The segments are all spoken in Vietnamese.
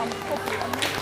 안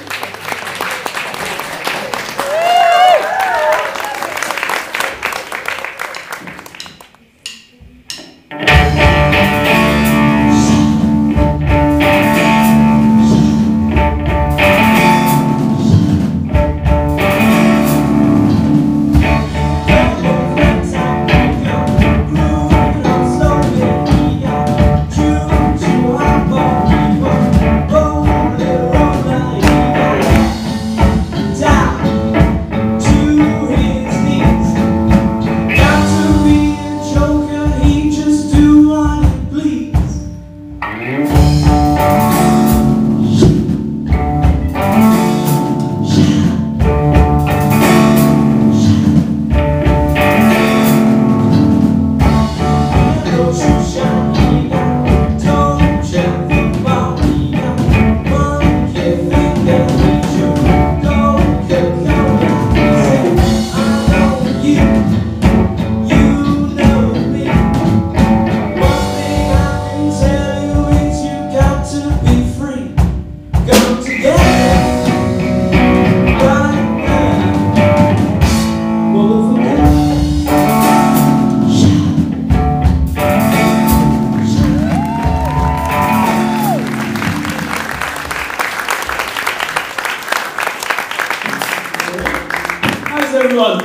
Vâng.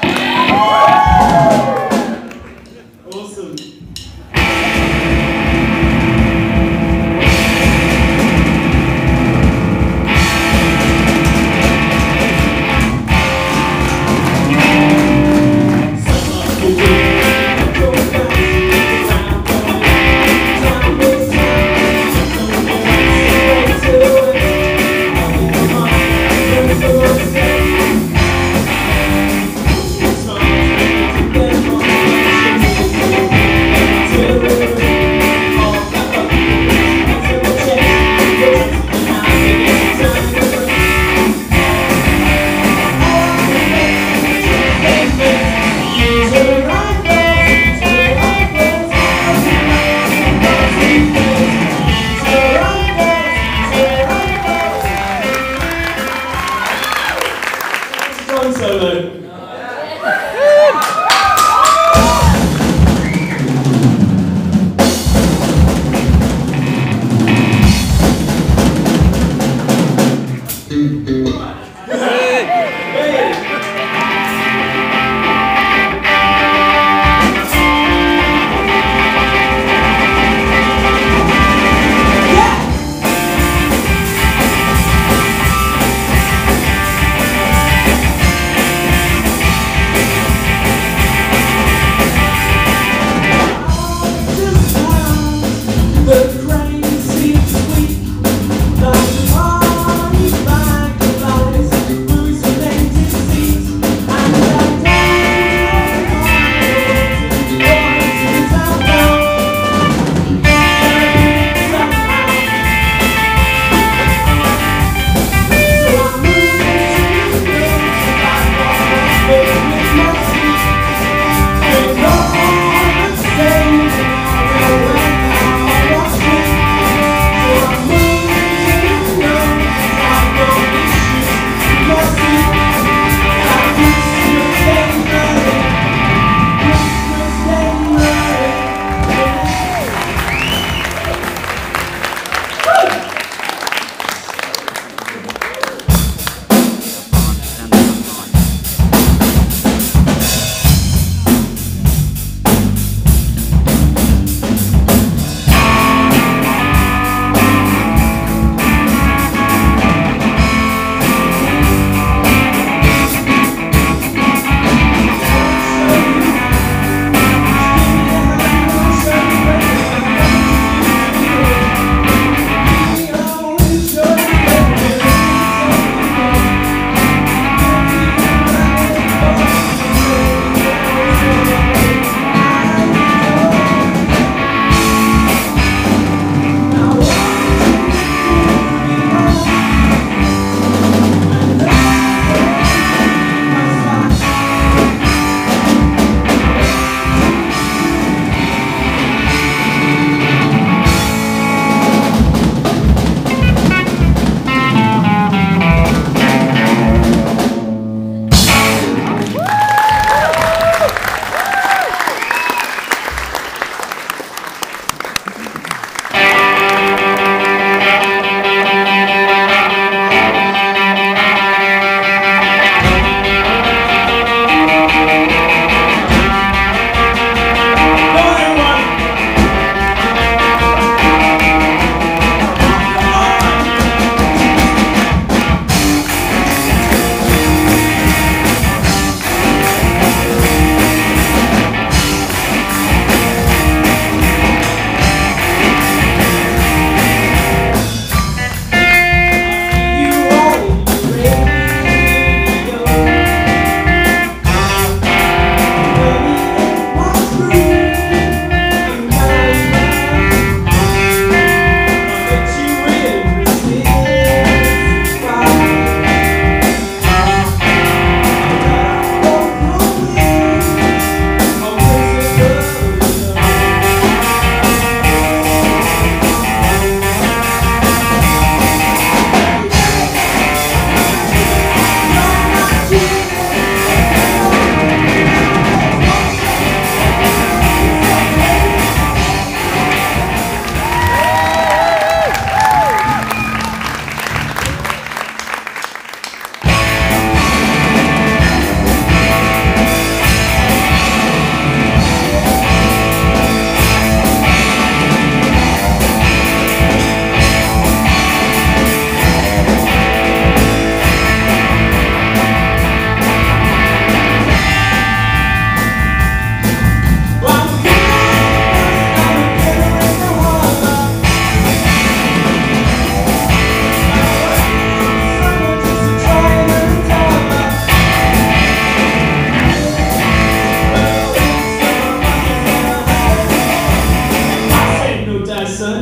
Till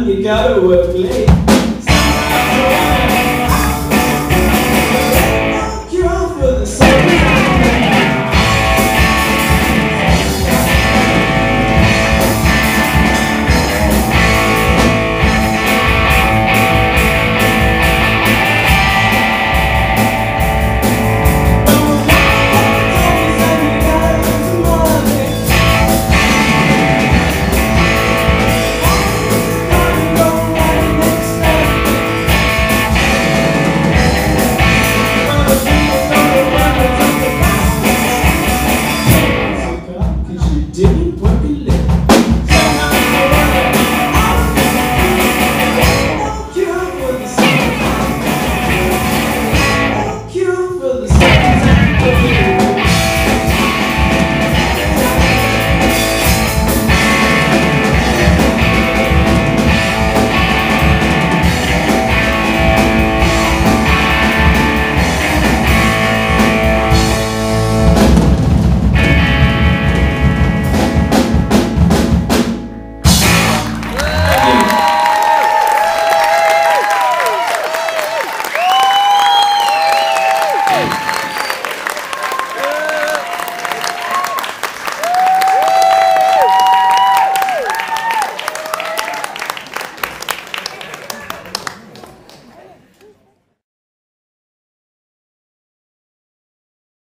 Ricardo, late.